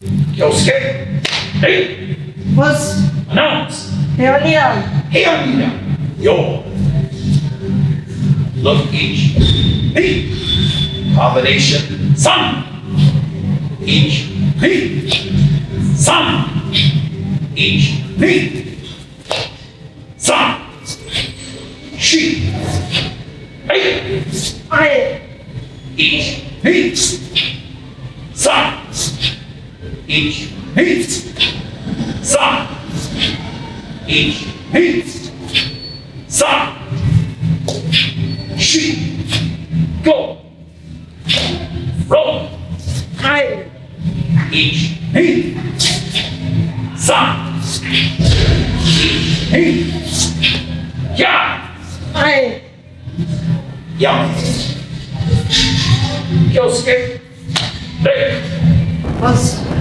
Yosuke, hey, Was? announce. Leonidas. Here, Nina. Yo. Look each. Hey. Combination. Sun. Each. Hey. Sun. Each. Hey. Sun. She. Hey. Ei. Each. Hey. Each. Hey. Sun. Each. Hey. Sun. She. Go. Roll. Ei. Each. Hey. Sun. Each. Hey. Yeah. Ei. Yeah. Yosuke. Hey. Was?